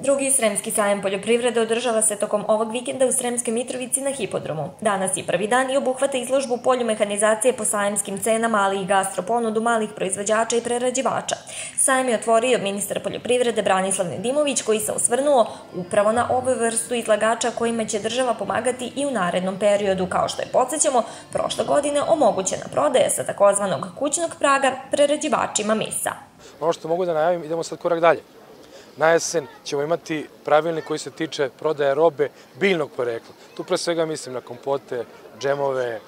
Drugi Sremski sajem poljoprivrede održava se tokom ovog vikenda u Sremskoj Mitrovici na hipodromu. Danas je prvi dan i obuhvata izložbu polju mehanizacije po sajemskim cenama, ali i gastroponudu malih proizvođača i prerađivača. Sajem je otvorio ministar poljoprivrede Branislav Nedimović koji se osvrnuo upravo na ovu vrstu izlagača kojima će država pomagati i u narednom periodu, kao što je podsjećamo, prošle godine omogućena prodaja sa takozvanog kućnog praga prerađivačima mesa. Ono što mogu da najavim, idemo sad korak dalje. Na jesen ćemo imati pravilnik koji se tiče prodaje robe biljnog porekla. Tu pre svega mislim na kompote, džemove,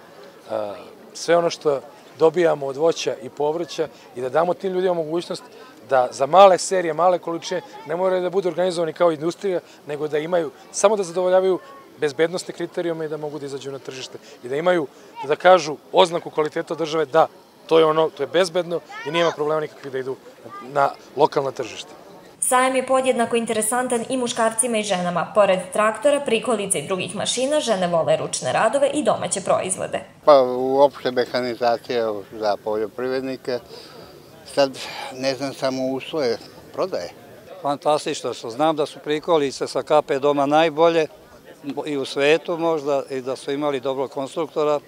sve ono što dobijamo od voća i povrća i da damo tim ljudima mogućnost da za male serije, male količine ne moraju da budu organizovani kao industrija, nego da imaju, samo da zadovoljavaju bezbednostne kriterijume i da mogu da izađu na tržište i da imaju, da kažu oznaku kvaliteta države, da, to je ono, to je bezbedno i nijema problema nikakvih da idu na lokalna tržišta. Sajem je podjednako interesantan i muškarcima i ženama. Pored traktora, prikolica i drugih mašina, žene vole ručne radove i domaće proizvode. Pa uopšte mehanizacija za poljoprivrednike, sad ne znam samo uslove prodaje. Fantastično što znam da su prikolice sa KP doma najbolje i u svetu možda i da su imali dobrog konstruktora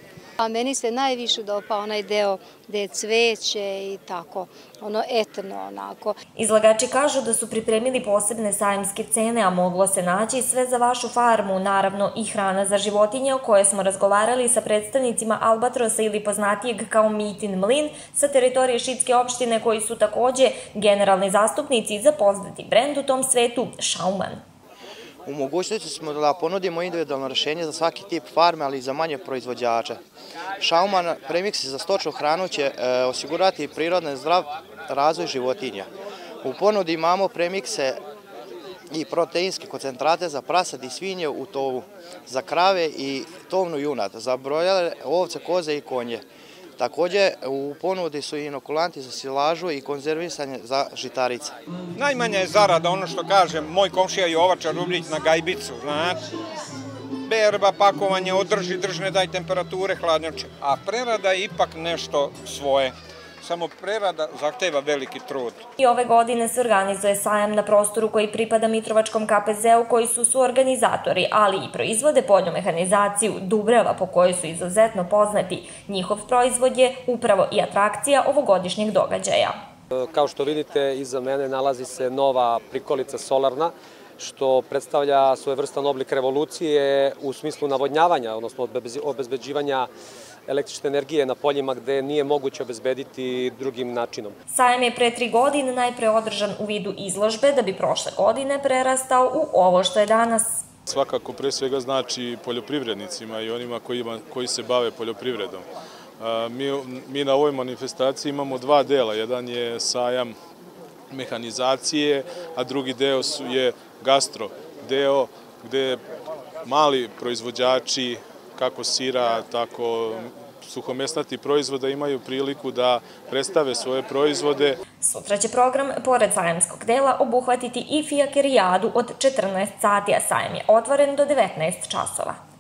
A meni se najviše dopao onaj deo gde je cveće i tako, ono etno onako. Izlagači kažu da su pripremili posebne sajemske cene, a moglo se naći sve za vašu farmu, naravno i hrana za životinje o kojoj smo razgovarali sa predstavnicima Albatrosa ili poznatijeg kao Mitin Mlin sa teritorije Šitske opštine koji su takođe generalni zastupnici za poznati brend u tom svetu Šauman. U mogućnosti smo da ponudimo individualno rešenje za svaki tip farme, ali i za manje proizvođača. Šauman premiksi za stočnu hranu će e, osigurati prirodne zdrav razvoj životinja. U ponudi imamo premikse i proteinske koncentrate za prasad i svinje u tovu, za krave i tovnu junat, za brojale, ovce, koze i konje. Takođe, u ponudi su i inokulanti za silažu i konzervisanje za žitarice. Najmanja je zarada, ono što kaže moj komšija Jovača Rubljić na gajbicu, znate. Berba, pakovanje, održi držne, daj temperature, hladnjače. A prerada je ipak nešto svoje samo prerada zahteva veliki trud. I ove godine se organizuje sajam na prostoru koji pripada Mitrovačkom KPZ-u koji su suorganizatori, ali i proizvode poljnu mehanizaciju Dubrava po kojoj su izuzetno poznati. Njihov proizvod je upravo i atrakcija ovogodišnjeg događaja. Kao što vidite, iza mene nalazi se nova prikolica solarna, što predstavlja svojevrstan oblik revolucije u smislu navodnjavanja, odnosno obezbeđivanja električne energije na poljima gde nije moguće obezbediti drugim načinom. Sajem je pre tri godine najpre održan u vidu izložbe da bi prošle godine prerastao u ovo što je danas. Svakako pre svega znači poljoprivrednicima i onima kojima, koji se bave poljoprivredom. Mi, mi na ovoj manifestaciji imamo dva dela. Jedan je sajam mehanizacije, a drugi deo su, je gastro deo gde mali proizvođači kako sira, tako suhomesnati proizvoda imaju priliku da predstave svoje proizvode. Sutra će program, pored sajamskog dela, obuhvatiti i fijakerijadu od 14 sati, a sajem je otvoren do 19 časova.